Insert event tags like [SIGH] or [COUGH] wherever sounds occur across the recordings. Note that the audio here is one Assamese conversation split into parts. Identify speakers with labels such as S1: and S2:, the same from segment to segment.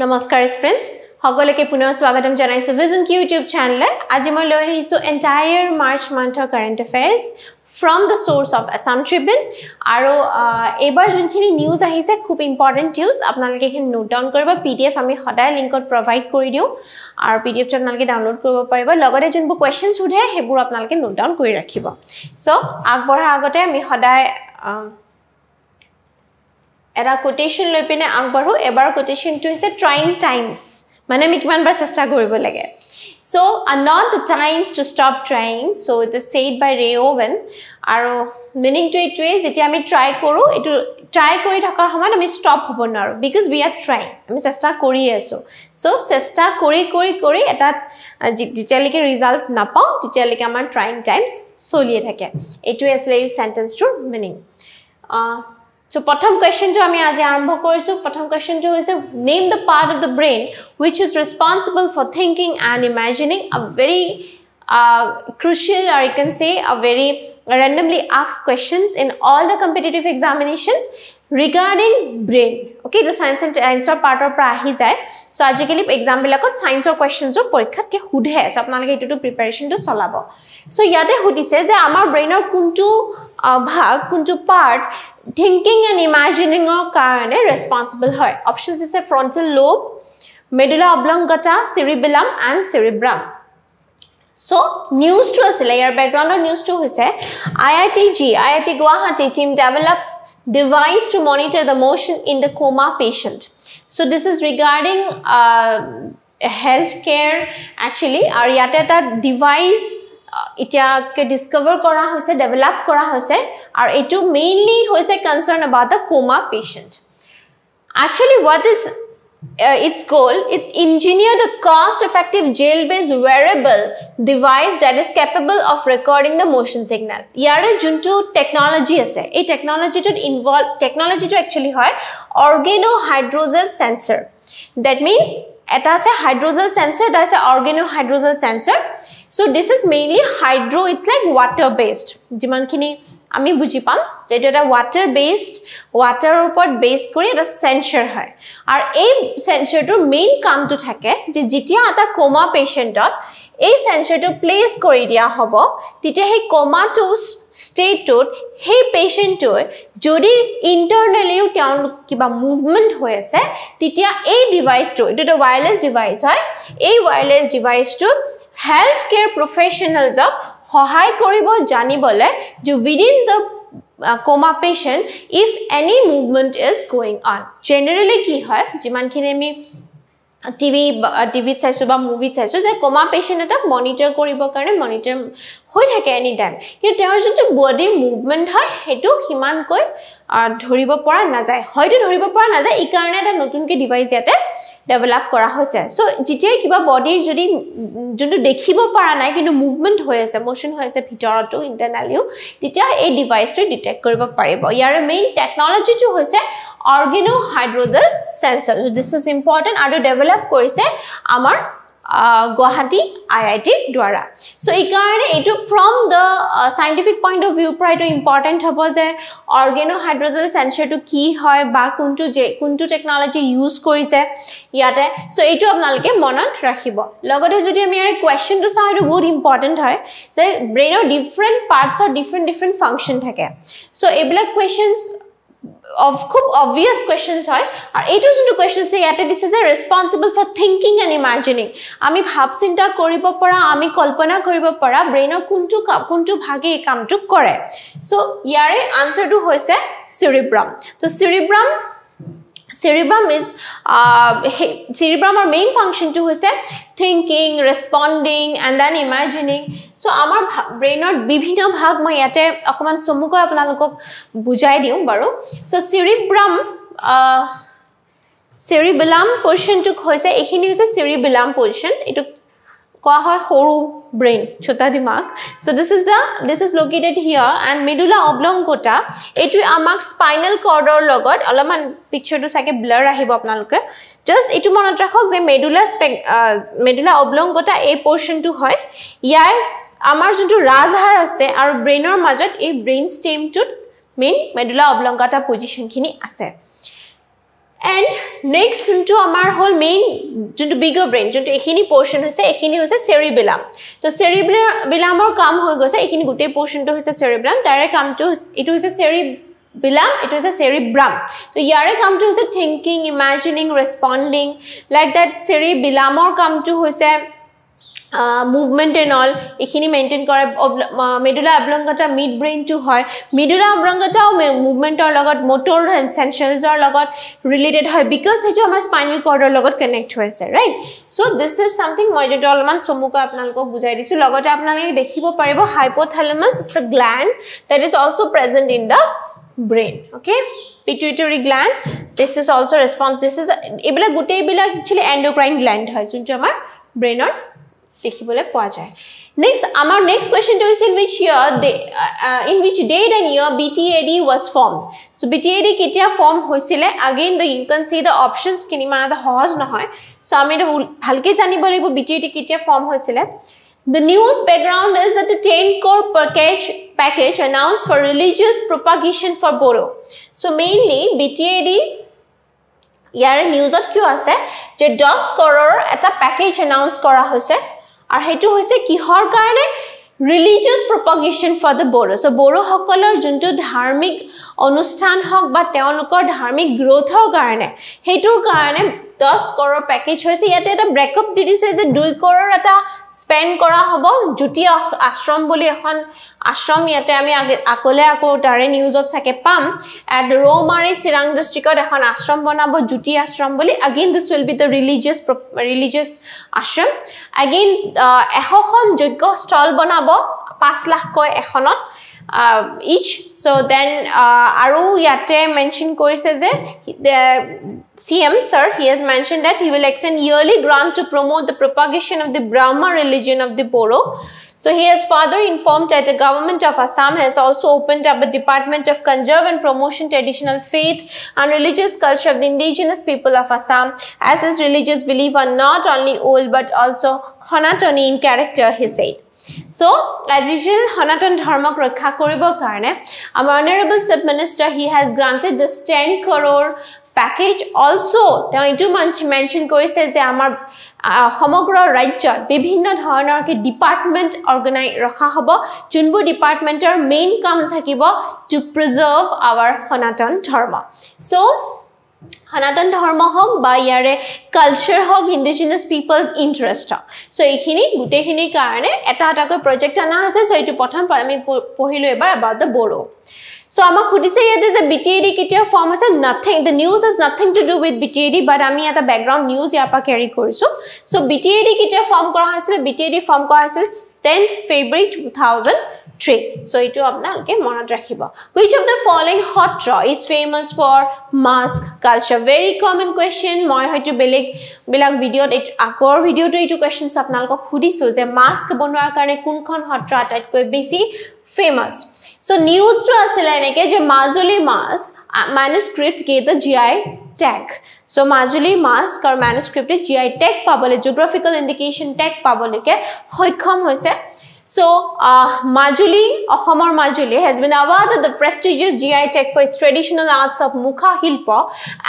S1: नमस्कार फ्रेंड्स সকলোকে পুনৰ স্বাগতম জনাইছোঁ ভিজন কি ইউটিউব চেনেলে আজি মই লৈ আহিছোঁ entire March মান্থৰ current affairs from the source of Assam Tribune আৰু এইবাৰ যোনখিনি নিউজ আহিছে খুব ইম্পৰ্টেণ্ট নিউজ আপোনালোকে এইখিনি নোট ডাউন কৰিব। পি ডি এফ আমি সদায় লিংকত প্ৰভাইড কৰি দিওঁ। আৰু পি ডি এফটো আপোনালোকে ডাউনলোড কৰিব পাৰিব। লগতে যোনবোৰ কুৱেশ্যনছ সোধে সেইবোৰ আপোনালোকে নোট ডাউন কৰি ৰাখিব। চ' আগবঢ়াৰ আগতে আমি সদায় এটা কোটেশ্যন লৈ পিনে আগবাঢ়োঁ। এবাৰ কোটেশ্যনটো হৈছে ট্ৰাইং টাইমছ মানে আমি কিমানবাৰ চেষ্টা কৰিব লাগে। So' not the times to stop trying so' it is said by Ray Oven আৰু মিনিংটো এইটোৱেই যেতিয়া আমি ট্ৰাই কৰোঁ এইটো ট্ৰাই কৰি থকাৰ সময়ত আমি ষ্টপ হ'ব নোৱাৰোঁ বিকজ উই আৰ ট্ৰাইং আমি চেষ্টা কৰিয়ে আছোঁ। চ' চেষ্টা কৰি কৰি কৰি এটাত যেতিয়ালৈকে ৰিজাল্ট নাপাওঁ তেতিয়ালৈকে আমাৰ ট্ৰাইং টাইমছ চলিয়ে থাকে। এইটোৱে আছিলে এই চেণ্টেঞ্চটোৰ মিনিং চ' প্ৰথম কুৱেশ্যনটো আমি আজি আৰম্ভ কৰিছোঁ প্ৰথম কুৱেশ্যনটো হৈছে name the part of the brain which is responsible for thinking and imagining a very crucial আৰু you can say a very randomly asked questions in all the competitive examinations. Regarding brain okay to science and answer part of ahi jay so ajikali exam bilakot science or questions or porikhat ke hudhe so apnalage etu preparation to solabo so yate hudise je amar brain or kuntu bhag kuntu part thinking and imagining or karone responsible hoy options is a frontal lobe medulla oblongata cerebellum and cerebrum so news to asile your background or news to hoise iitg iit guwahati team develop device to monitor the motion in the coma patient so this is regarding uh, health care actually ar yate eta device এতিয়াকে Discover কৰা হৈছে ডেভেলপ কৰা হৈছে আৰু এইটো মেইনলি হৈছে concern about the coma patient actually what is goal it engineer the cost effective gel based wearable device that is capable of recording the motion signal ইয়াৰে যোনটো টেকন'লজি আছে এই টেকন'লজিটোত ইনভল্ভ টেকন'লজিটো একচুৱেলি হয় অৰ্গেনো হাইড্ৰজেল চেঞ্চাৰ ডেট মিনছ এটা আছে হাইড্ৰজেল চেঞ্চাৰ এটা আছে organo hydrogel sensor so' this is mainly hydro' it's like water based যিমানখিনি আমি বুজি পাম যে এইটো এটা ৱাটাৰ বেছড ৱাটাৰৰ ওপৰত বেছ কৰি এটা চেঞ্চাৰ হয়। আৰু এই চেঞ্চাৰটোৰ মেইন কামটো থাকে যে যেতিয়া এটা কমা পেচেণ্টত এই চেঞ্চাৰটো প্লেচ কৰি দিয়া হ'ব তেতিয়া সেই কমাটো ষ্টেটটোত সেই পেচেণ্টটোৱে যদি ইণ্টাৰনেলিও তেওঁলোক কিবা মুভমেণ্ট হৈ আছে তেতিয়া এই ডিভাইচটো এইটো এটা ৱায়াৰলেছ ডিভাইচ হয় এই ৱায়াৰলেছ ডিভাইচটো হেল্থ কেয়াৰ প্ৰফেশ্যনেলছক সহায় কৰিব জানিবলৈ যে within the coma patient if any movement is going on generally কি হয় যিমানখিনি আমি টিভি টিভিত চাইছোঁ বা মুভিত চাইছোঁ যে কমা পেচেণ্ট এটাক মনিটৰ কৰিবৰ কাৰণে মনিটৰ হৈ থাকে এনি টাইম কিন্তু তেওঁৰ যোনটো বডিৰ মুভমেণ্ট হয় সেইটো সিমানকৈ ধৰিব পৰা নাযায়। হয়তো ধৰিব পৰা নাযায় এই কাৰণে এটা নতুনকৈ ডিভাইচ ইয়াতে ডেভেলপ কৰা হৈছে। চ' যেতিয়াই কিবা বডিৰ যদি যোনটো দেখিব পৰা নাই কিন্তু মুভমেণ্ট হৈ আছে ম'শ্যন হৈ আছে ভিতৰতো ইণ্টাৰনেলিও তেতিয়া এই ডিভাইচটোৱে ডিটেক্ট কৰিব পাৰিব। ইয়াৰে মেইন টেকন'লজিটো হৈছে organo hydrogel sensor this is important আৰু ডেভেলপ কৰিছে আমাৰ গুৱাহাটী আই আই টিৰ দ্বাৰা। চ' এইকাৰণে এইটো from the scientific point of ভিউৰ পৰা এইটো ইম্পৰ্টেণ্ট হ'ব যে অৰ্গেনো হাইড্ৰজেল চেঞ্চাৰটো কি হয় বা কোনটো যে কোনটো টেকন'লজি ইউজ কৰিছে ইয়াতে। চ' এইটো আপোনালোকে মনত ৰাখিব। লগতে যদি আমি ইয়াৰ কুৱেশ্যনটো চাওঁ এইটো বহুত ইম্পৰ্টেণ্ট হয় যে ব্ৰেইনৰ ডিফাৰেণ্ট পাৰ্টছৰ ডিফাৰেণ্ট ডিফাৰেণ্ট ফাংচন থাকে। চ' এইবিলাক কুৱেশ্যনছ খুব অবভিয়াছ কুৱেশ্যনছ হয়। আৰু এইটো যোনটো কুৱেশ্যন আছে ইয়াতে দিছে যে responsible for thinking and imagining আমি ভাৱ চিন্তা কৰিব পৰা আমি কল্পনা কৰিব পৰা ব্ৰেইনৰ কোনটো কোনটো ভাগে এই কামটো কৰে। চ' ইয়াৰে আনচাৰটো হৈছে চিৰিব্ৰাম ত' চিৰিব্ৰাম চিৰিব্ৰাম ইজ চিৰিব্ৰামৰ মেইন ফাংচনটো হৈছে thinking responding and then imagining so' আমাৰ ব্ৰেইনৰ বিভিন্ন ভাগ মই ইয়াতে অকণমান চমুকৈ আপোনালোকক বুজাই দিওঁ বাৰু চ' চিৰিব্ৰাম চেৰিবিলাম পজিশ্যনটোক হৈছে এইখিনি হৈছে চেৰিবিলাম পজিশ্যন এইটো কোৱা হয় সৰু ব্ৰেইন ছোটা দিমাগ so' this is the this is located here and medulla oblongata এইটোৱে আমাক স্পাইনেল কৰ্ডৰ লগত অলপমান পিকচাৰটো চাগে ব্লাৰ আহিব আপোনালোকে জাষ্ট এইটো মনত ৰাখক যে মেডুলা স্পেক মেডুলা অবলংকোটা এই পৰ্চনটো হয় ইয়াৰ আমাৰ যোনটো ৰাজহাৰ আছে আৰু ব্ৰেইনৰ মাজত এই ব্ৰেইন ষ্টেমটোত মেইন মেডুলা অবলংকাটা পজিশ্যনখিনি আছে এণ্ড নেক্সট যোনটো আমাৰ হ'ল মেইন যোনটো বিগৰ ব্ৰেইন যোনটো এইখিনি পৰ্চন হৈছে এইখিনি হৈছে চেৰিবিলাম তো চেৰিবিলামৰ কাম হৈ গৈছে এইখিনি গোটেই পৰ্চনটো হৈছে চেৰিবিলাম তাৰে কামটো এইটো হৈছে চেৰি বিলাম এইটো হৈছে চেৰিব্ৰাম তো ইয়াৰে কামটো হৈছে thinking imagining responding like that চেৰিবিলামৰ কামটো হৈছে মুভমেণ্ট এণ্ড অল এইখিনি মেইনটেইন কৰে। মেডুলা অবলংগতা মিড ব্ৰেইনটো হয়। মিডুলা অবলংগতাও মুভমেণ্টৰ লগত মটৰ চেঞ্চৰ্ছৰ লগত ৰিলেটেড হয় বিকজ সেইটো আমাৰ স্পাইনেল কৰ্ডৰ লগত কানেক্ট হৈ আছে right so' this is something মই যিটো অলপমান চমুকৈ আপোনালোকক বুজাই দিছোঁ লগতে আপোনালোকে দেখিব পাৰিব hypothalamus it's a gland that is also' present in the brain okay pituitary gland this is also' response this is এইবিলাক গোটেইবিলাক একচুৱেলি এণ্ডক্ৰাইন গ্লেণ্ড হয় যোনটো আমাৰ ব্ৰেইনৰ দেখিবলৈ পোৱা যায়। নেক্সট আমাৰ নেক্সট কুৱেশ্যনটো হৈছে in which year in which that and year B T A D was form so' B T A D কেতিয়া ফৰ্ম হৈছিলে? Again the you can see the অপশ্যনছখিনি ইমান এটা সহজ নহয়। চ' আমি এইটো ভালকৈ জানিব লাগিব বি টি এ ডি কেতিয়া ফৰ্ম হৈছিলে। The news background is that the 10 core package, package announced for religious propagation for Boro. So mainly BTAD ইয়াৰে নিউজত কিয় আছে? যে দহ কৰৰ এটা পেকেজ এনাউন্স কৰা হৈছে। আৰু সেইটো হৈছে কিহৰ কাৰণে? Religious propagation for the Bodo so' বড়োসকলৰ যোনটো ধাৰ্মিক অনুষ্ঠান হওক বা তেওঁলোকৰ ধাৰ্মিক গ্ৰ'থৰ কাৰণে সেইটোৰ কাৰণে দহ কৰৰ পেকেজ হৈছে। ইয়াতে এটা ব্ৰেকআপ দি দিছে যে দুই কৰৰ এটা স্পেণ্ড কৰা হ'ব। জ্যোতি আশ্ৰম বুলি এখন আশ্ৰম। ইয়াতে আমি আগলৈ আকৌ তাৰে নিউজত চাগে পাম। এট ৰৌমাৰী চিৰাং ডিষ্ট্ৰিক্টত এখন আশ্ৰম বনাব জ্যোতি আশ্ৰম বুলি। Again this will be the religious religious ashram. Again এশখন যজ্ঞ স্থল বনাব। পাঁচ লাখকৈ এখনত। ইচ চ' দেন আৰু ইয়াতে মেনশ্যন কৰিছে যে CM sir, he has mentioned that he will extend yearly grant to promote the propagation of the Brahma religion of the Boro. So he has further informed that the government of Assam has also opened up a department of conserve and promotion traditional faith and religious culture of the indigenous people of Assam, as his religious belief are not only old but also Hanatani in character, he said. So, as usual, Hanatan Dharmak Rakha Koribo Karne, our Honorable Sub Minister, he has granted this 10 crore package also' তেওঁ এইটো মেনশ্যন কৰিছে যে আমাৰ সমগ্ৰ ৰাজ্যত বিভিন্ন ধৰণৰকৈ ডিপাৰ্টমেণ্ট অৰ্গেনাই ৰখা হ'ব যোনবোৰ ডিপাৰ্টমেণ্টৰ মেইন কাম থাকিব টু প্ৰিজাৰ্ভ আৱাৰ সনাতন ধৰ্ম চ' সনাতন ধৰ্ম হওক বা ইয়াৰে কালচাৰ হওক ইণ্ডিজিনাছ পিপলছ ইণ্টাৰেষ্ট হওক। চ' এইখিনি গোটেইখিনিৰ কাৰণে এটা এটাকৈ প্ৰজেক্ট অনা হৈছে। চ' এইটো প্ৰথম আমি পঢ়িলোঁ এবাৰ এবাউট দ্য বড়ো চ' আমাক সুধিছে ইয়াতে যে বি টি এ ডি কেতিয়া ফৰ্ম হৈছে nothing the news is nothing to do with B T A D but আমি এটা বেকগ্ৰাউণ্ড নিউজ ইয়াৰ পৰা কেৰি কৰিছোঁ। So' B T A D কেতিয়া ফৰ্ম কৰা হৈছিলে? B T A D form কৰা হৈছিল tenth February two thousand three so' এইটো আপোনালোকে মনত ৰাখিব which of the following Satra is famous for mask culture very common question মই হয়তো বেলেগবিলাক ভিডিঅ'ত এইটো আগৰ ভিডিঅ'টো এইটো কুৱেশ্যনছ আপোনালোকক সুধিছোঁ যে মাস্ক বনোৱাৰ কাৰণে কোনখন সত্ৰ আটাইতকৈ বেছি ফেমাছ চ' নিউজটো আছিলে এনেকৈ যে Majuli mask manuscript get the G I tag so' মাজুলীৰ মাস্ক আৰু মেনুস্ক্ৰিপ্টে জি আই টেগ পাবলৈ জিঅ'গ্ৰাফিকেল ইণ্ডিকেশ্যন টেগ পাবলৈকে সক্ষম হৈছে চ' মাজুলী অসমৰ Majuli has been awarded the prestigious G I tag for its traditional arts of mukha shilpa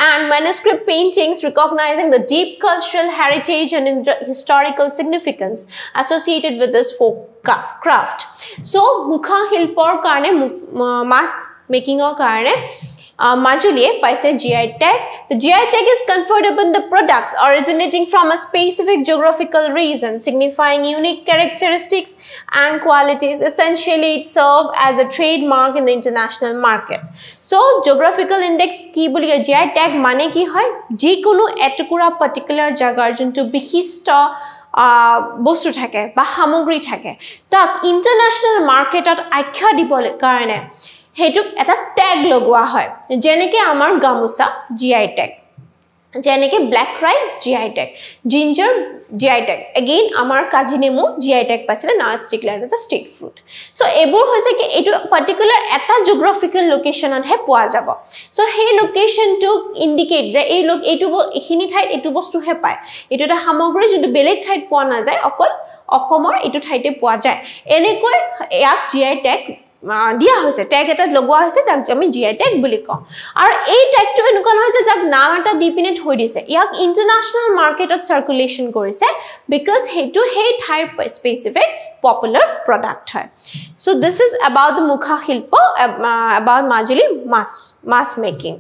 S1: and manuscript paintings recognizing the deep cultural heritage and historical significance associated with this folk craft so' mukha শিল্পৰ কাৰণে মাস্ক মেকিঙৰ কাৰণে মাজুলীয়ে পাইছে G I tag the G I tag is conferred upon the products originating from a specific geographical region signifying unique characteristics and qualities essentially it serve as a trade mark in the international market so' geographical index কি বুলি কয় জি আই টেগ মানে কি হয় যিকোনো এটুকুৰা পাৰ্টিকুলাৰ জেগাৰ যোনটো বিশিষ্ট বস্তু থাকে বা সামগ্ৰী থাকে তাক ইণ্টাৰনেশ্যনেল মাৰ্কেটত আখ্যা দিবলৈ কাৰণে সেইটোক এটা টেগ লগোৱা হয়। যেনেকৈ আমাৰ গামোচা জি আই টেগ যেনেকৈ black rice G I tag ginger G I tag again আমাৰ কাজি নেমু জি আই টেক পাইছিলে now it's declared as a state fruit so' এইবোৰ হৈছে কি এইটো পাৰ্টিকুলাৰ এটা জিঅ'গ্ৰাফিকেল লোকেশ্যনতহে পোৱা যাব। চ' সেই লোকেশ্যনটোক ইণ্ডিকেট যে এই লোক এইটো এইখিনি ঠাইত এইটো বস্তুহে পায়। এইটো এটা সামগ্ৰী যোনটো বেলেগ ঠাইত পোৱা নাযায় অকল অসমৰ এইটো ঠাইতে পোৱা যায়। এনেকৈ ইয়াক জি আই টেক দিয়া হৈছে টেগ এটাত লগোৱা হৈছে যাক আমি জি আই টেগ বুলি কওঁ। আৰু এই টেগটো এনেকুৱা নহয় যে যাক নাম এটা দি পিনে থৈ দিছে। ইয়াক ইণ্টাৰনেশ্যনেল মাৰ্কেটত চাৰ্কুলেশ্যন কৰিছে বিকজ সেইটো সেই ঠাইৰ স্পেচিফিক পপুলাৰ প্ৰডাক্ট হয়। So' this is about the mukha shilpa about Majuli mask mask making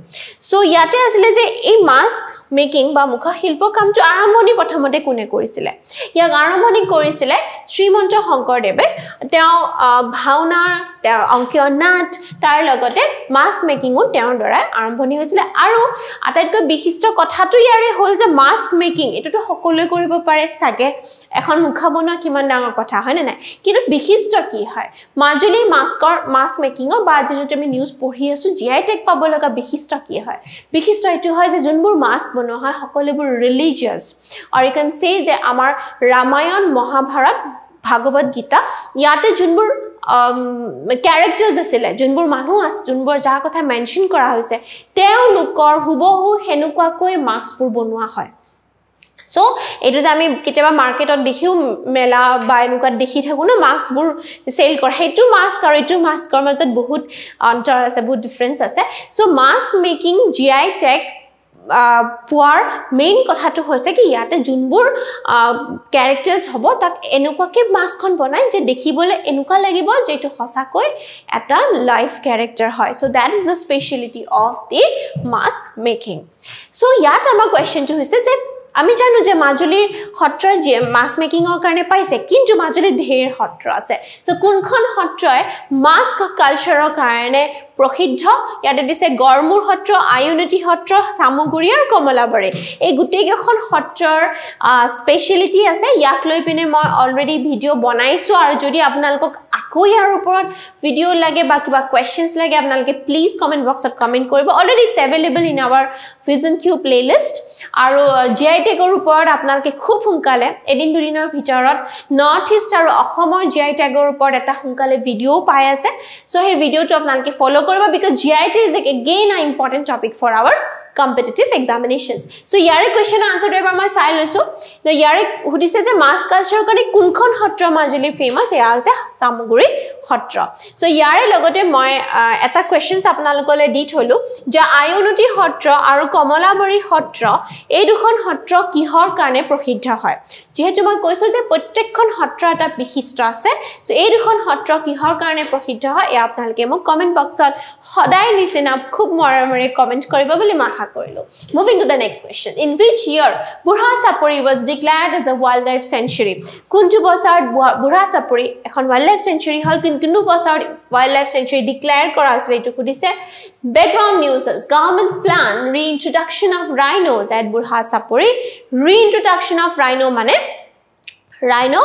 S1: so' ইয়াতে আছিলে যে এই মাস্ক মেকিং বা মুখা শিল্প কামটো আৰম্ভণি প্ৰথমতে কোনে কৰিছিলে? ইয়াক আৰম্ভণি কৰিছিলে শ্ৰীমন্ত শংকৰদেৱে। তেওঁ ভাওনাৰ তেওঁৰ অংকীয় নাট তাৰ লগতে মাছ মেকিঙো তেওঁৰ দ্বাৰাই আৰম্ভণি হৈছিলে। আৰু আটাইতকৈ বিশিষ্ট কথাটো ইয়াৰে হ'ল যে মাস্ক মেকিং এইটোতো সকলোৱে কৰিব পাৰে চাগে। এখন মুখা বনোৱা কিমান ডাঙৰ কথা হয়নে নাই? কিন্তু বিশিষ্ট কি হয়? মাজুলী মাস্কৰ মাছ মেকিঙৰ বা আজি যদি আমি নিউজ পঢ়ি আছোঁ জি আই টেক পাব লগা বিশিষ্ট কি হয়? বিশিষ্ট এইটো হয় যে যোনবোৰ মাছ বনোৱা হয় সকলোবোৰ ৰিলিজিয়াছ আৰু ইউ কেন চে যে আমাৰ ৰামায়ণ মহাভাৰত ভাগৱত গীতা ইয়াতে যোনবোৰ কেৰেক্টাৰ্ছ আছিলে যোনবোৰ মানুহ আছে যোনবোৰ যাৰ কথা মেনশ্যন কৰা হৈছে তেওঁলোকৰ হুবহু সেনেকুৱাকৈ মাস্কবোৰ বনোৱা হয়। চ' এইটো যে আমি কেতিয়াবা মাৰ্কেটত দেখিও মেলা বা এনেকুৱাত দেখি থাকোঁ ন মাস্কবোৰ চেল কৰে। সেইটো মাস্ক আৰু এইটো মাস্কৰ মাজত বহুত অন্তৰ আছে বহুত ডিফাৰেঞ্চ আছে। So' mask making G I tag পোৱাৰ মেইন কথাটো হৈছে কি ইয়াতে যোনবোৰ কেৰেক্টাৰ্ছ হ'ব তাক এনেকুৱাকৈ মাস্কখন বনায় যে দেখিবলৈ এনেকুৱা লাগিব যে এইটো সঁচাকৈ এটা লাইফ কেৰেক্টাৰ হয়। So' that is the speciality of the mask making so' ইয়াত আমাৰ কুৱেশ্যনটো হৈছে যে আমি জানো যে মাজুলীৰ সত্ৰই মাছ মেকিঙৰ কাৰণে পাইছে কিন্তু মাজুলীত ঢেৰ সত্ৰ আছে। চ' কোনখন সত্ৰই মাস্ক কালচাৰৰ কাৰণে প্ৰসিদ্ধ? ইয়াতে দিছে গড়মূৰ সত্ৰ আয়ুনতি সত্ৰ চামগুৰি আৰু কমলাবাৰী। এই গোটেইকেইখন সত্ৰৰ স্পেচিয়েলিটি আছে। ইয়াক লৈ পিনে মই অলৰেডি ভিডিঅ' বনাইছোঁ আৰু যদি আপোনালোকক আকৌ ইয়াৰ ওপৰত ভিডিঅ' লাগে বা কিবা কুৱেশ্যনছ লাগে আপোনালোকে প্লিজ কমেণ্ট বক্সত কমেণ্ট কৰিব। Already it's available in our vision Q playlist আৰু জি আই টেগৰ ওপৰত আপোনালোকে খুব সোনকালে এদিন দুদিনৰ ভিতৰত নৰ্থ ইষ্ট আৰু অসমৰ জি আই টেগৰ ওপৰত এটা সোনকালে ভিডিঅ'ও পাই আছে। চ' সেই ভিডিঅ'টো আপোনালোকে ফ'ল' কৰিব because G I T is again a important topic for our competitive examinations so' ইয়াৰে কুৱেশ্যনৰ আনচাৰটো এবাৰ মই চাই লৈছোঁ। ইয়াৰে সুধিছে যে মাছ কালচাৰৰ কাৰণে কোনখন সত্ৰ মাজুলীৰ ফেমাছ এয়া হৈছে চামগুৰি সত্ৰ। চ' ইয়াৰে লগতে মই এটা কুৱেশ্যনছ আপোনালোকলৈ দি থলোঁ যে আয়ুনতি সত্ৰ আৰু কমলাবাৰী সত্ৰ এই দুখন সত্ৰ কিহৰ কাৰণে প্ৰসিদ্ধ হয়? যিহেতু মই কৈছোঁ যে প্ৰত্যেকখন সত্ৰ এটা বিশিষ্ট আছে চ' এই দুখন সত্ৰ কিহৰ কাৰণে প্ৰসিদ্ধ হয় এয়া আপোনালোকে মোক কমেণ্ট বক্সত সদায় নিচিনা খুব মৰমেৰে কমেণ্ট কৰিব বুলি মই কৰিলোঁ। Moving to the next question in which year Burha Chapori was declared as a wildlife life century কোনটো বছৰত বুঢ়া চাপৰি এখন ৱাইল্ড লাইফ চেঞ্চুৰী হ'ল কোনটো বছৰত ৱাইল্ড লাইফ চেঞ্চুৰী ডিক্লেয়াৰ কৰা হৈছিলে? এইটো সুধিছে background newses government plan reintroduction of rhinos at Burha Chapori reintroduction of rhino' মানে ৰাইন'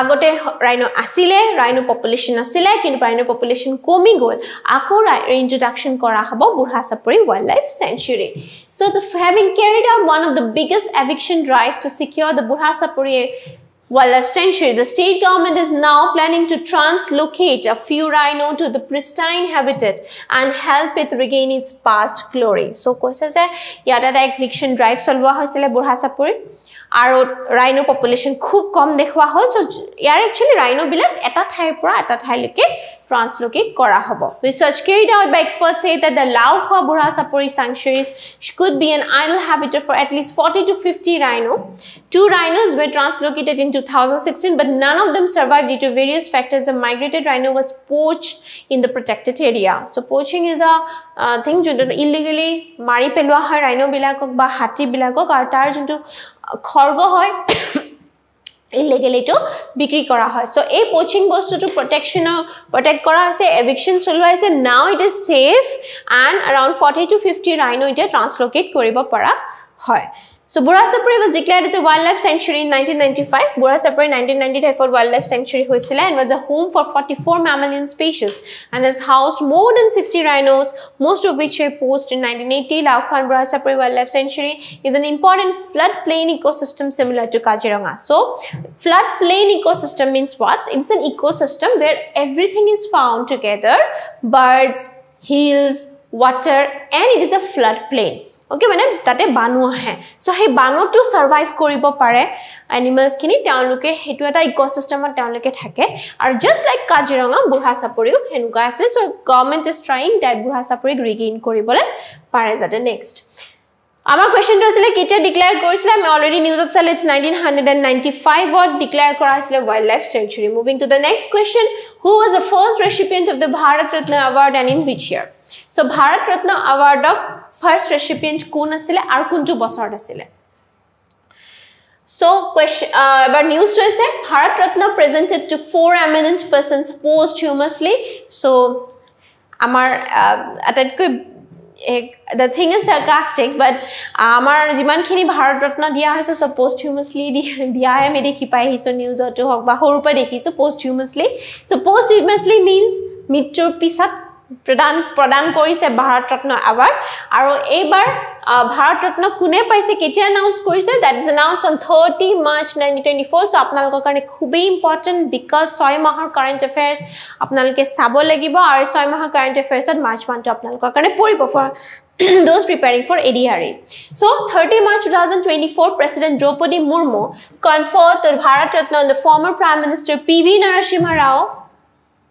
S1: আগতে ৰাইন' আছিলে ৰাইন' পপুলেশ্যন আছিলে কিন্তু ৰাইন' পপুলেশ্যন কমি গ'ল আকৌ ইণ্ট্ৰডাকশ্যন কৰা হ'ব Burha Chapori wildlife sanctuary saw' the having carried out one of the biggest eviction drive to secure the Burha Chapori wildlife sanctuary. The state government is now planning to translocate a few rhino to the pristine habitat and help it regain its past glory. So, কৈছে যে ইয়াত এটা eviction drive চলোৱা হৈছিলে বুঢ়াচাপুৰীত আৰু ৰাইনো পপুলেশ্যন খুব কম দেখুওৱা হ'ল চ' ইয়াৰ একচুৱেলি ৰাইনোবিলাক এটা ঠাইৰ পৰা এটা ঠাইলৈকে ট্ৰান্সলোকেট কৰা হ'ব। Research carried out by expert say that the Laokhowa Burhachapori sanctuaries could be an ideal habitat for at least forty to fifty rhino two rhinos were translocated in two thousand sixteen but none of them survive due to various factors the migrated rhino was poached in the protected area so' poaching is a thing যোনটো ইলিগেলি মাৰি পেলোৱা হয় ৰাইনোবিলাকক বা হাতীবিলাকক আৰু তাৰ যোনটো খৰ্গ হয় ইলিগেলিটো বিক্ৰী কৰা হয়। চ' এই পচিং বস্তুটো প্ৰটেকশ্যনৰ প্ৰটেক্ট কৰা হৈছে এভিকশ্যন হৈছে now it is safe and around forty to fifty rhino এতিয়া ট্ৰান্সলোকেট কৰিব পৰা হয়। So Burha Sapri was declared as a wildlife sanctuary in 1995. Burha Sapri 1995 wildlife sanctuary hoisile and was a home for 44 mammalian species and has housed more than 60 rhinos, most of which were poached in 1980. Laukhan Burha Sapri wildlife sanctuary is an important floodplain ecosystem similar to Kaziranga. So floodplain ecosystem means what? It's an ecosystem where everything is found together, birds, hills, water and it is a floodplain. Okay মানে তাতে বানু আহে। চ' সেই বানুটো ছাৰ্ভাইভ কৰিব পাৰে এনিমেলছখিনি তেওঁলোকে সেইটো এটা ইক'চিষ্টেমত তেওঁলোকে থাকে। আৰু জাষ্ট লাইক কাজিৰঙা বুঢ়া চাপৰিও সেনেকুৱা আছিলে so' government is trying that Burha চাপৰিক regain কৰিবলৈ পাৰে যাতে নেক্সট আমাৰ কুৱেশ্যনটো আছিলে কেতিয়া ডিক্লেয়াৰ কৰিছিলে? আমি অলৰেডি নিউজত চালে it's nineteen hundred and ninety ফাইভত declare কৰা হৈছিলে wild life sanctuary moving to the next question who was the first recipient of the Bharat Ratna award and in which year so' Bharat Ratna এৱাৰ্ডক first recipient কোন আছিলে আৰু কোনটো বছৰত আছিলে চ' কুৱেশ্যন এবাৰ নিউজটো হৈছে Bharat Ratna presented to four eminent persons posthumously so' আমাৰ আটাইতকৈ the thing is sarcastic but আমাৰ যিমানখিনি ভাৰত ৰত্ন দিয়া হৈছে চব পষ্ট হিউমাছলি দিয়াই আমি দেখি পাই আহিছোঁ নিউজতো হওক বা সৰুৰ পৰা দেখিছোঁ posthumously so posthumously means মৃত্যুৰ পিছত প্ৰদান প্ৰদান কৰিছে ভাৰত ৰত্ন এৱাৰ্ড আৰু এইবাৰ ভাৰত ৰত্ন কোনে পাইছে কেতিয়া এনাউন্স কৰিছে that is announce on thirty March nineteen twenty four so' আপোনালোকৰ কাৰণে খুবেই ইম্পৰ্টেণ্ট বিকজ ছয় মাহৰ কাৰেণ্ট এফেয়াৰ্ছ আপোনালোকে চাব লাগিব আৰু ছয় মাহৰ কাৰেণ্ট এফেয়াৰ্ছত মাৰ্চ মান্থটো আপোনালোকৰ কাৰণে পৰিব for [CLEARS THROAT] those preparing for ADRE. So, 30 March 2024, President Draupadi Murmu conferred the Bharat Ratna on the former Prime Minister P.V. Narasimha Rao,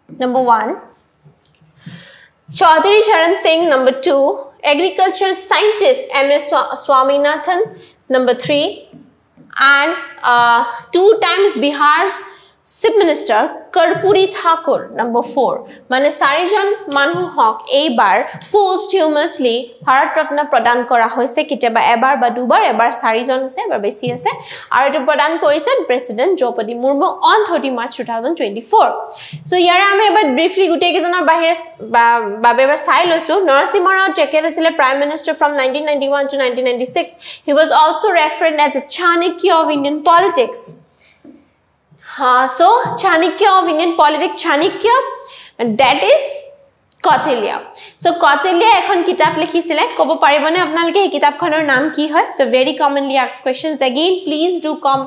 S1: number one. Chaudhary Charan Singh, number two. Agricultural scientist M.S. Swaminathan, number three. And uh, two times Bihar's chief minister Karpoori Thakur number four মানে চাৰিজন মানুহক এইবাৰ পষ্ট হিউমাছলি ভাৰত ৰত্ন প্ৰদান কৰা হৈছে। কেতিয়াবা এবাৰ বা দুবাৰ এবাৰ চাৰিজন আছে এবাৰ বেছি আছে। আৰু এইটো প্ৰদান কৰিছে president Droupadi Murmu on thirty March two thousand twenty four so' ইয়াৰে আমি এবাৰ ব্ৰিফলি গোটেইকেইজনৰ বাহিৰে বাবে এবাৰ চাই লৈছোঁ। নৰসিংহ ৰাও জেকেট আছিলে prime minister from nineteen ninety one to nineteen ninety six he was also' referred as a Chanakya of Indian politics हाँ so Chanakya of Indian politic Chanakya that is কতেলিয়া so Kautilya এখন কিতাপ লিখিছিলে ক'ব পাৰিবনে আপোনালোকে সেই কিতাপখনৰ নাম কি হয় চ' ভেৰি কমনলি আক্স কুৱেশ্যনছ এগেইন প্লিজ ডু কম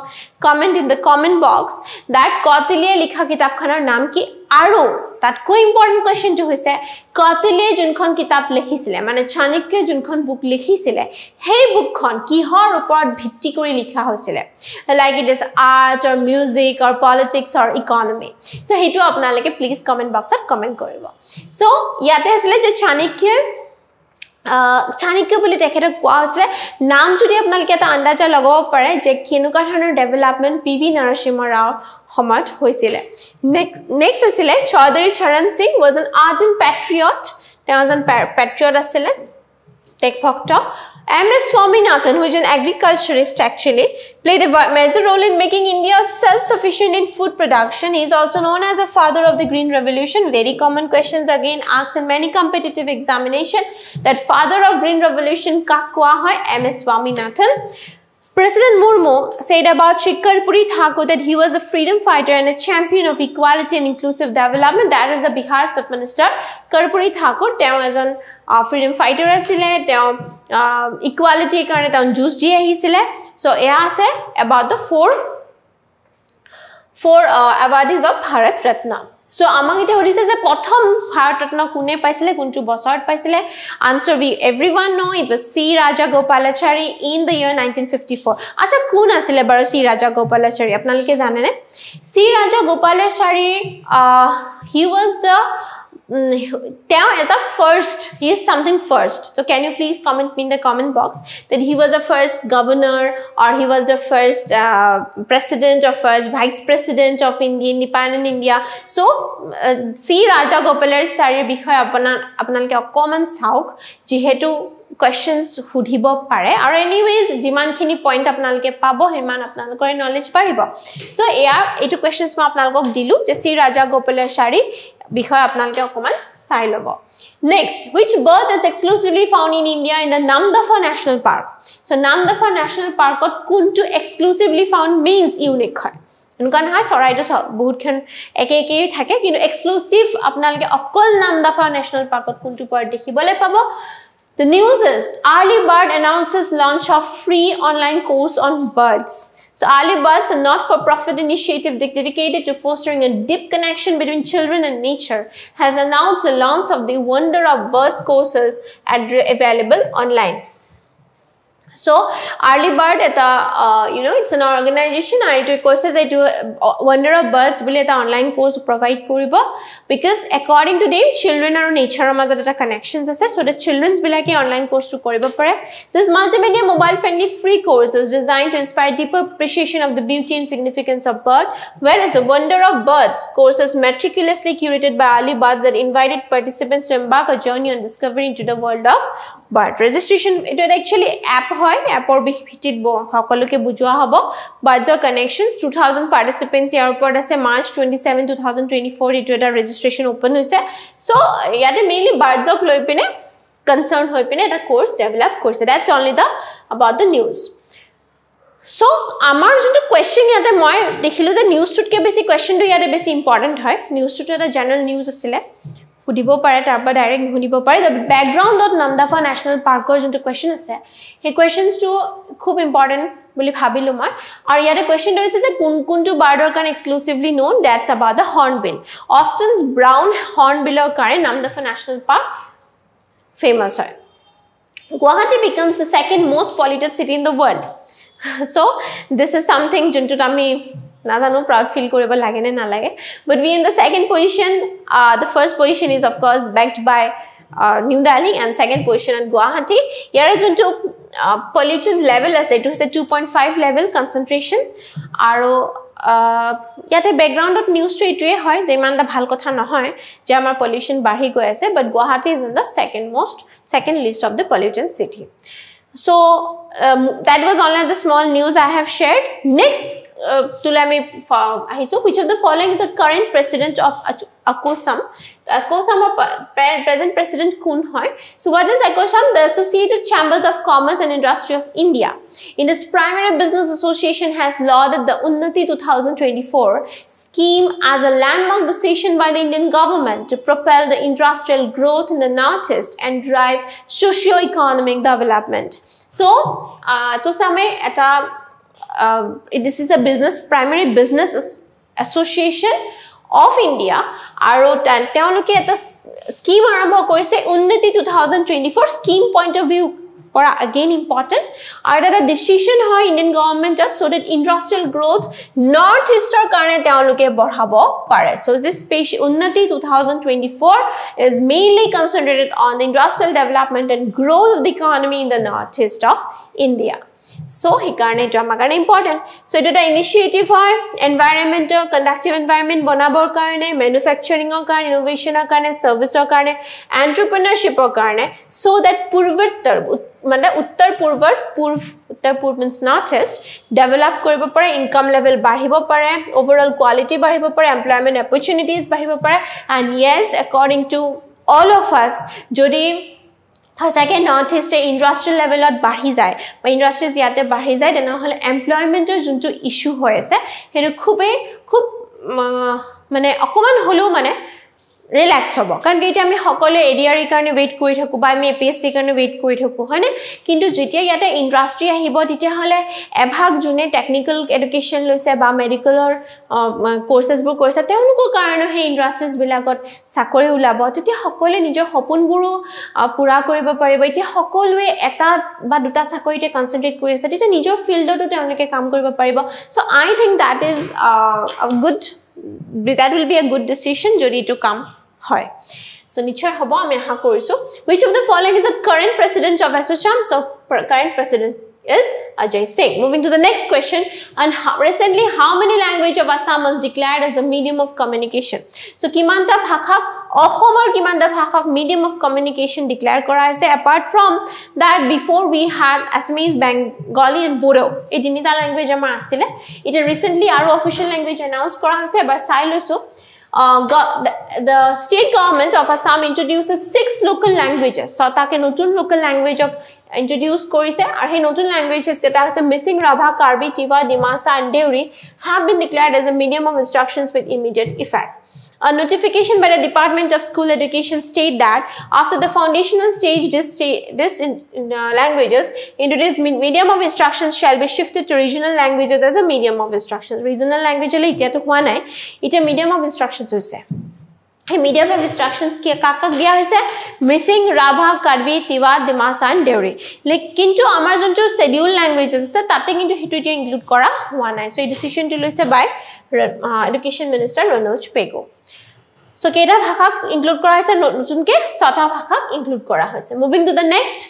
S1: comment in the comment box that Kautilya লিখা কিতাপখনৰ নাম কি আৰু তাতকৈ ইম্পৰ্টেণ্ট কুৱেশ্যনটো হৈছে কৌটিল্যই যোনখন কিতাপ লিখিছিলে মানে চাণক্যই যোনখন বুক লিখিছিলে সেই বুকখন কিহৰ ওপৰত ভিত্তি কৰি লিখা হৈছিলে like it is art or music or politics or economy so' সেইটো আপোনালোকে প্লিজ কমেণ্ট বক্সত কমেণ্ট কৰিব চ' ইয়াতে আছিলে যে চাণক্যই চাণক্য বুলি তেখেতক কোৱা হৈছিলে। নামটো দি আপোনালোকে এটা আন্দাজা লগাব পাৰে যে কেনেকুৱা ধৰণৰ ডেভেলপমেণ্ট পি ভি নৰসিংহ ৰাওৰ সময়ত হৈছিলে। নেক্সট হৈছিলে Chaudhary Charan Singh was an and patriot তেওঁ এজন পেট্ৰিয়ট আছিলে। দেশভক্ত M.S. Swaminathan, who is an agriculturist actually, played a major role in making India self-sufficient in food production. He is also known as a father of the Green Revolution. Very common questions again asked in many competitive examination that father of Green Revolution kakwa hoy M.S. Swaminathan. President Murmu said about Shikarpuri Thakur that he was a freedom fighter and a champion of equality and inclusive development. That is the Bihar Chief Minister Karpuri Thakur. তেওঁ এজন ফ্ৰীডম ফাইটাৰ আছিলে তেওঁ ইকুৱালিটিৰ কাৰণে তেওঁ যুঁজ দি আহিছিলে চ' এয়া আছে about the four four awardees of Bharat Ratna so' আমাক এতিয়া সুধিছে যে প্ৰথম ভাৰত ৰত্ন কোনে পাইছিলে কোনটো বছৰত পাইছিলে answer be every one know it was C Raja Gopalachari in the year nineteen fifty four আচ্ছা কোন আছিলে বাৰু চি ৰাজা গোপালাচাৰী আপোনালোকে জানেনে C Raja Gopalachari he was the তেওঁ এটা first he is something first so' can you please comment in the comment box that he was the first governor or he was the first president or first vice president of India independent India so' C Raja গোপালৰ চাৰিৰ বিষয়ে আপোনাৰ আপোনালোকে অকণমান চাওক যিহেতু কুৱেশ্যনছ সুধিব পাৰে। আৰু এনিৱেজ যিমানখিনি পইণ্ট আপোনালোকে পাব সিমান আপোনালোকৰ নলেজ বাঢ়িব। চ' এয়াৰ এইটো কুৱেশ্যনছ মই আপোনালোকক দিলোঁ যে চি ৰাজা গোপালাচাৰী বিষয়ে আপোনালোকে অকণমান চাই ল'ব। Next which bird is exclusively found in India in the Namdapha national park so' Namdapha national পাৰ্কত কোনটো এক্সক্লুচিভলি ফাউণ্ড মিনছ ইউনিক হয়? এনেকুৱা নহয় চৰাইটো বহুতখন একে একেই থাকে কিন্তু এক্সক্লুচিভ আপোনালোকে অকল নামদাফা নেশ্যনেল পাৰ্কত কোনটো বাৰ্ড দেখিবলৈ পাব? The news is Early Bird announces launch of free online course on birds. So Early Birds, a not-for-profit initiative dedicated to fostering a deep connection between children and nature, has announced the launch of the Wonder of Birds courses available online. So early bird at the uh, you know it's an organization. And it courses that do uh, wonder of birds will the online course provide kuriba because according to them children are nature mazat eta connections ase. So the children's online course to kuriba pare. This multimedia mobile friendly free course is designed to inspire deeper appreciation of the beauty and significance of bird whereas the wonder of birds course is meticulously curated by early birds that invited participants to embark a journey on discovery into the world of bird registration it actually app হয় এপৰ ভিত্তিত সকলোকে বুজোৱা হ'ব। বাৰ্ডছৰ কানেকশ্যনছ টু থাউজেণ্ড পাৰ্টিচিপেণ্টছ ইয়াৰ ওপৰত আছে March twenty seven two thousand twenty four এইটো এটা ৰেজিষ্ট্ৰেশ্যন অ'পেন হৈছে। চ' ইয়াতে মেইনলি বাৰ্ডছক লৈ পিনে কনচাৰ্ণ হৈ পিনে এটা কৰ্চ ডেভেলপ কৰিছে। That's only the about the news so' আমাৰ যোনটো কুৱেশ্যন ইয়াতে মই দেখিলোঁ যে নিউজটোতকৈ বেছি কুৱেশ্যনটো ইয়াতে বেছি ইম্পৰ্টেণ্ট হয়। নিউজটোতো এটা জেনেৰেল নিউজ আছিলে। সুধিব পাৰে তাৰপৰা ডাইৰেক্ট নুশুনিব পাৰে। বেকগ্ৰাউণ্ডত নামদাফা নেশ্যনেল পাৰ্কৰ যোনটো কুৱেশ্যন আছে সেই কুৱেশ্যনছটো খুব ইম্পৰ্টেণ্ট বুলি ভাবিলোঁ মই। আৰু ইয়াতে কুৱেশ্যনটো হৈছে যে কোন কোনটো বাৰ্ডৰ কাৰণে exclusively known that's about the hornbill Austen's brown horn বিলৰ কাৰণে নামদাফা নেশ্যনেল পাৰ্ক ফেমাছ হয়। Guwahati becomes the second most polluted city in the world so' this is something যোনটোত আমি নাজানো প্ৰাউড ফিল কৰিব লাগে নে নালাগে but we in the second position the first position is of course backed by New Delhi and second position and Guwahati ইয়াৰে যোনটো পলিউশ্যন লেভেল আছে এইটো হৈছে two point five level concentration আৰু ইয়াতে বেকগ্ৰাউণ্ডত নিউজটো এইটোৱে হয় যে ইমান এটা ভাল কথা নহয় যে আমাৰ পলিউশ্যন বাঢ়ি গৈ আছে but Guwahati is in the second most second list of the pollution city so' that was only the small news I have shared next তোলে আমি আহিছোঁ which of the following is the current president of ASSOCHAM আকোচামৰ present president কোন হয় so' what is ASSOCHAM the associated chambers of commerce and industry of India in this primary business association has lauded the Unnati two thousand twenty four scheme as a landmark decision by the Indian government to propel the industrial growth in the north east and drive socio' economic development so' আকোচামে এটা uh, this is a business primary business association of India. আৰু তেওঁলোকে এটা স্কিম আৰম্ভ কৰিছে Unnati two thousand twenty four scheme point of view পৰা আগেইন ইম্পৰ্টেণ্ট আৰু এটা এটা ডিচিশ্যন হয় Indian গভৰ্ণমেণ্টত so' that industrial growth north ইষ্টৰ কাৰণে তেওঁলোকে বঢ়াব পাৰে so' this space Unnati two thousand twenty four is mainly concentrated on the industrial development and growth of the economy in the north east of India so' সেইকাৰণে এইটো আমাৰ কাৰণে ইম্পৰ্টেণ্ট চ' এইটো এটা ইনিচিয়েটিভ হয় এনভাইৰমেণ্টৰ কণ্ডাক্টিভ এনভাইৰমেণ্ট বনাবৰ কাৰণে মেনুফেকচাৰিঙৰ কাৰণে ইন'ভেশ্যনৰ কাৰণে ছাৰ্ভিচৰ কাৰণে এণ্টাৰপ্ৰিনাৰশ্বিপৰ কাৰণে চ' দেট পূৰ্বোত্তৰ মানে উত্তৰ পূৰ্বৰ পূৰ্ব উত্তৰ পূৰ্ব মিনছ নৰ্থ ইষ্ট ডেভেলপ কৰিব পাৰে ইনকাম লেভেল বাঢ়িব পাৰে অভাৰঅল কোৱালিটি বাঢ়িব পাৰে এমপ্লয়মেণ্ট অপৰচুনিটিজ বাঢ়িব পাৰে and yes according to all of us যদি সঁচাকৈ নৰ্থ ইষ্টে ইণ্ডাষ্ট্ৰিয়েল লেভেলত বাঢ়ি যায়। বা ইণ্ডাষ্ট্ৰিজ ইয়াতে বাঢ়ি যায় তেনেহ'লে এমপ্লয়মেণ্টৰ যোনটো ইছ্যু হৈ আছে সেইটো খুবেই খুব মানে অকণমান হ'লেও মানে ৰিলেক্স হ'ব। কাৰণ কি এতিয়া আমি সকলোৱে এ ডি আৰ ইৰ কাৰণে ৱেইট কৰি থাকোঁ বা আমি এ পি এছ চিৰ কাৰণে ৱেইট কৰি থাকোঁ হয়নে? কিন্তু যেতিয়া ইয়াতে ইণ্ডাষ্ট্ৰি আহিব তেতিয়াহ'লে এভাগ যোনে টেকনিকেল এডুকেশ্যন লৈছে বা মেডিকেলৰ কৰ্চেছবোৰ কৰিছে তেওঁলোকৰ কাৰণেও সেই ইণ্ডাষ্ট্ৰিজবিলাকত চাকৰি ওলাব। তেতিয়া সকলোৱে নিজৰ সপোনবোৰো পূৰা কৰিব পাৰিব। এতিয়া সকলোৱে এটা বা দুটা চাকৰিতে কনচেনট্ৰেট কৰি আছে তেতিয়া নিজৰ ফিল্ডতো তেওঁলোকে কাম কৰিব পাৰিব। So' I think that is good that will be a good decision যদি এইটো কাম হয় চ' নিশ্চয় হ'ব আমি আশা কৰিছোঁ which of the following is the current president of ASSOCHAM so' current president is Ajay Singh. Moving to the next question, and how, recently how many language of Assam was declared as a medium of communication? So, Kimanta Bhakhak, Ohomar Kimanta Bhakhak, medium of communication declared kora ase. Apart from that, before we had Assamese, Bengali and Bodo. এই তিনিটা language আমাৰ আছিলে। It recently our official language announced kora ase, but sai লৈছো the state government of Assam introduces six local languages ছটাকে নতুন লোকেল লেংগুৱেজক ইণ্ট্ৰডিউচ কৰিছে আৰু সেই নতুন লেংগুৱেজেছ কেইটা হৈছে Mising Rabha Karbi Tiwa Dimasa and Deori have been declared as a medium of instructions with immediate effect A notification by the Department of School Education state that after the foundational stage, this, sta this in, in, uh, languages into this medium of instruction shall be shifted to regional languages as a medium of instruction. Regional language is a medium of instruction. এই মিডিয়াম অফ ইনষ্ট্ৰাকশ্যনছ কি কাক কাক দিয়া হৈছে মিচিং ৰাভা কাৰ্বি তিৱা ডিমাচা এণ্ড দেউৰী লাইক কিন্তু আমাৰ যোনটো শ্বেডিউল লেংগুৱেজেছ আছে তাতে কিন্তু সেইটো এতিয়া ইনক্লুড কৰা হোৱা নাই চ' এই ডিচিশ্যনটো লৈছে by education minister Ranoj Pegu so' কেইটা ভাষাক ইনক্লুড কৰা হৈছে? নতুনকৈ ছটা ভাষাক ইনক্লুড কৰা হৈছে। Moving to the next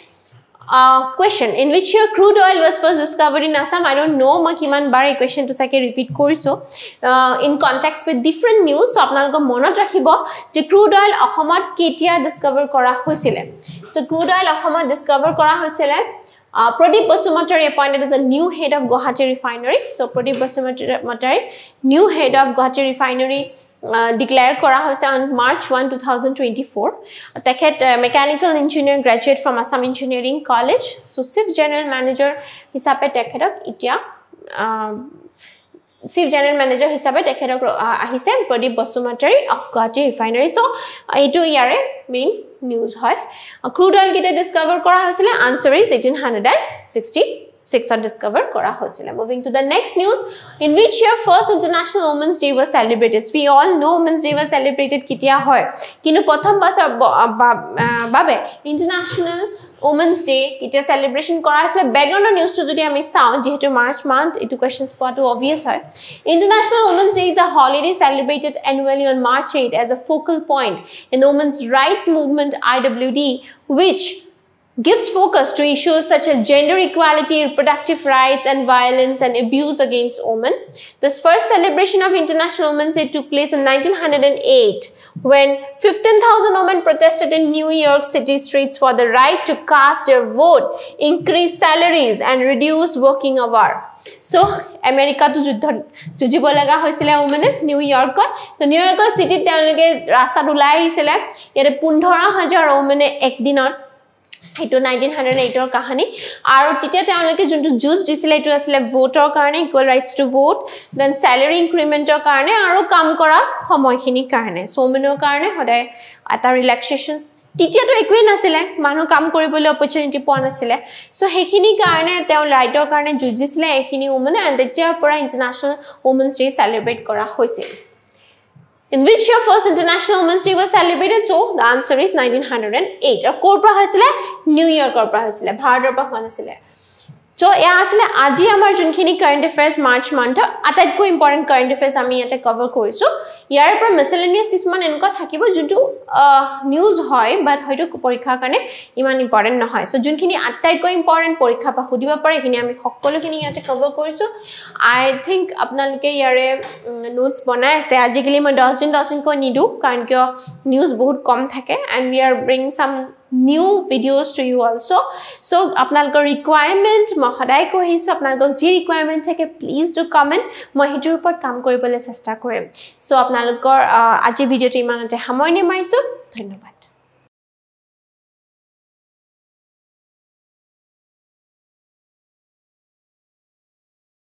S1: question in which year crude oil was first discovered in Assam I don't know' মই কিমান বাৰ এই কুৱেশ্যনটো চাগে ৰিপিট কৰিছোঁ। In context with different news so' আপোনালোকে মনত ৰাখিব যে ক্ৰুড অইল অসমত কেতিয়া ডিছকাভাৰ কৰা হৈছিলে। চ' ক্ৰুড অইল অসমত ডিছকাভাৰ কৰা হৈছিলে Pradip Basumatary appointed is a new head of Guwahati refinery so' Pradip Basumatary new head of Guwahati refinery declare কৰা হৈছে on March one two thousand twenty four তেখেত mechanical engineer graduate from Assam engineering college so' chief general manager হিচাপে তেখেতক এতিয়া চিফ জেনেৰেল মেনেজাৰ হিচাপে তেখেতক আহিছে Pradip Basumatary of Guwahati refinery so' এইটো ইয়াৰে মেইন নিউজ হয়। ক্ৰুড অইল কেতিয়া ডিছকাভাৰ কৰা হৈছিলে। Answer is eighteen hundred and sixty ছিক্সত ডিছকাভাৰ কৰা হৈছিলে moving to the next news in which year first international women's day was celebrated we all know' women's day was celebrated কেতিয়া হয় কিন্তু প্ৰথম বছৰ বাবে ইণ্টাৰনেশ্যনেল উমেন্স ডে কেতিয়া চেলিব্ৰেশ্যন কৰা হৈছিলে বেকগ্ৰাউণ্ডৰ নিউজটো যদি আমি চাওঁ যিহেতু মাৰ্চ মান্থ এইটো কুৱেশ্যনছ পোৱাটো অভিয়াছ হয় international women's day is a holiday celebrated annually on March eight as a focal point in women's rights movement I W D which gives focus to issues such as gender equality, reproductive rights, and violence and abuse against women. This first celebration of International Women's Day took place in 1908 when 15,000 women protested in New York City streets for the right to cast their vote, increase salaries, and reduce working hour. So, আমেৰিকাটো যুদ্ধ যুঁজিব লগা হৈছিলে মানে নিউয়ৰ্কত তো নিউয়ৰ্কৰ চিটিত তেওঁলোকে ৰাস্তাত ওলাই আহিছিলে ইয়াতে পোন্ধৰ হাজাৰ মানে একদিনত সেইটো নাইনটিন হাণ্ড্ৰেড এইটৰ কাহানী। আৰু তেতিয়া তেওঁলোকে যোনটো যুঁজ দিছিলে এইটো আছিলে ভোটৰ কাৰণে equal rights to vote then salary ইনক্ৰিমেণ্টৰ কাৰণে আৰু কাম কৰা সময়খিনিৰ কাৰণে। চৌমেনৰ কাৰণে সদায় এটা ৰিলেক্সেশ্যনছ তেতিয়াতো একোৱেই নাছিলে মানুহ কাম কৰিবলৈ অপৰচুনিটি পোৱা নাছিলে। চ' সেইখিনিৰ কাৰণে তেওঁ ৰাইটৰ কাৰণে যুঁজিছিলে এইখিনি উমেনে তেতিয়াৰ পৰা ইণ্টাৰনেশ্যনেল উমেন্স ডে চেলিব্ৰেট কৰা হৈছিল। In which year first International Women's Day was celebrated? So the answer is 1908. Or core pra New York core pra Bharat pra hoisile. চ' এয়া আছিলে আজি আমাৰ যোনখিনি কাৰেণ্ট এফেয়াৰ্ছ মাৰ্চ মান্থৰ আটাইতকৈ ইম্পৰ্টেণ্ট কাৰেণ্ট এফেয়াৰ্ছ আমি ইয়াতে কভাৰ কৰিছোঁ। ইয়াৰ পৰা মেচেলেনিয়াছ কিছুমান এনেকুৱা থাকিব যোনটো নিউজ হয় বাট হয়তো পৰীক্ষাৰ কাৰণে ইমান ইম্পৰ্টেণ্ট নহয়। চ' যোনখিনি আটাইতকৈ ইম্পৰ্টেণ্ট পৰীক্ষাৰ পৰা সুধিব পাৰে সেইখিনি আমি সকলোখিনি ইয়াতে কভাৰ কৰিছোঁ। আই থিংক আপোনালোকে ইয়াৰে নোটছ বনাই আছে। আজিকালি মই দহ দিন দহ দিনকৈ নিদিওঁ কাৰণ কিয় নিউজ বহুত কম থাকে and we are bring some new videos to you also' so' আপোনালোকৰ ৰিকুৱাৰমেণ্ট মই সদায় কৈ আহিছোঁ আপোনালোকক যি ৰিকুৱাৰমেণ্ট থাকে প্লিজ ডু কমেণ্ট মই সেইটোৰ ওপৰত কাম কৰিবলৈ চেষ্টা কৰিম। চ' আপোনালোকৰ আজি ভিডিঅ'টো ইমানতে সামৰণি মাৰিছোঁ। ধন্যবাদ।